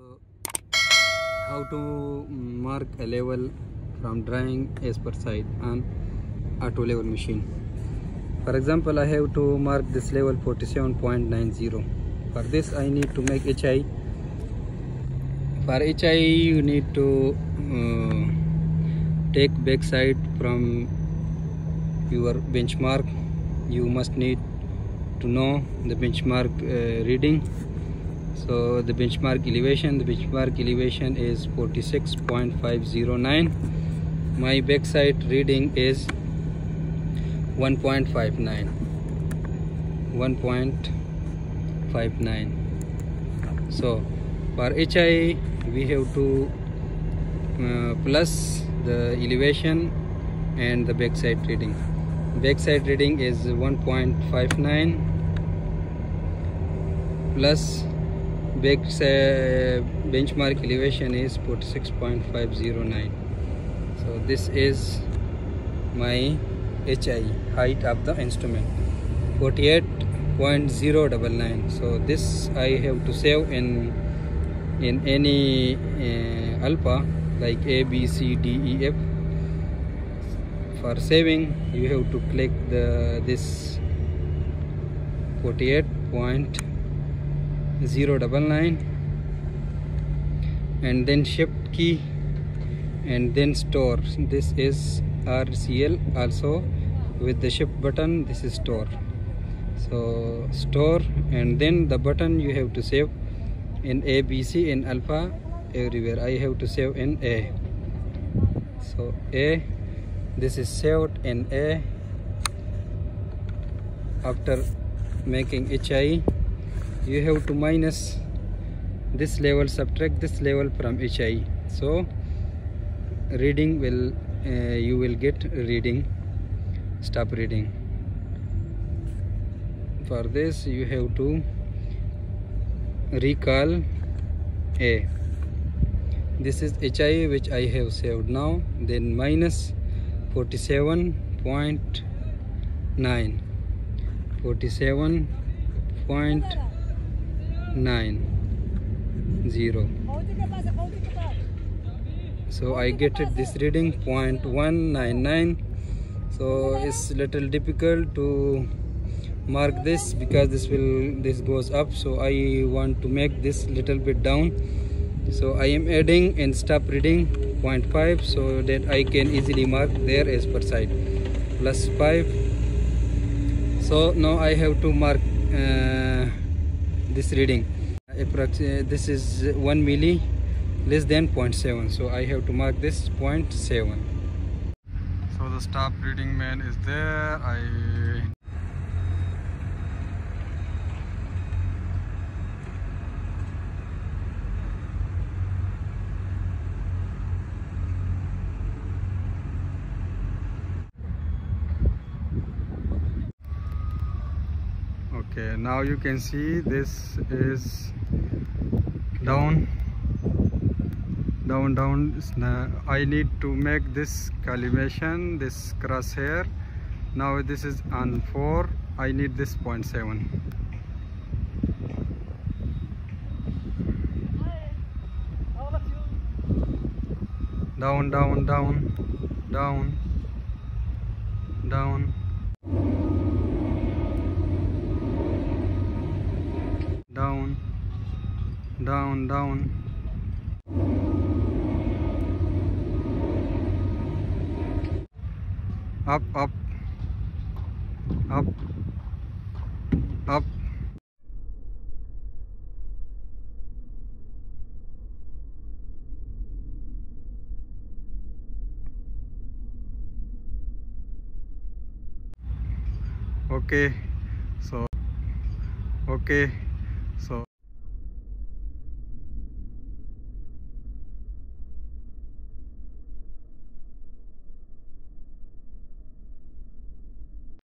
So how to mark a level from drawing as per side on auto level machine. For example, I have to mark this level 47.90. For this I need to make HI. For HI you need to uh, take back sight from your benchmark. You must need to know the benchmark uh, reading so the benchmark elevation the benchmark elevation is 46.509 my backsight reading is 1.59 1.59 so for HI we have to uh, plus the elevation and the backsight reading. Backsight reading is 1.59 plus benchmark elevation is 46.509 so this is my HI height of the instrument. 48.099 so this I have to save in in any uh, alpha like A B C D E F. For saving you have to click the this 48.099 and then shift key and then store. This is RCL also with the shift button. This is store. So store and then the button you have to save in ABC in alpha everywhere. I have to save in A. So A this is saved in A. After making HI you have to minus this level subtract this level from HI so reading will uh, you will get reading stop reading. For this you have to recall A. This is HI which I have saved now then minus 47.9 47.90 so I get it this reading 0.199 so it's little difficult to mark this because this will this goes up. So I want to make this little bit down. So I am adding and stop reading 0.5 so that I can easily mark there as per side. Plus 5 so now I have to mark uh, this reading. This is 1 milli less than 0.7 so I have to mark this 0.7 so the stop reading man is there. I okay now you can see this is down. Down down I need to make this calibration this crosshair. Now this is on 4 I need this 0.7 down down down down down down down down. Up up. Up. Up. Okay. So okay. So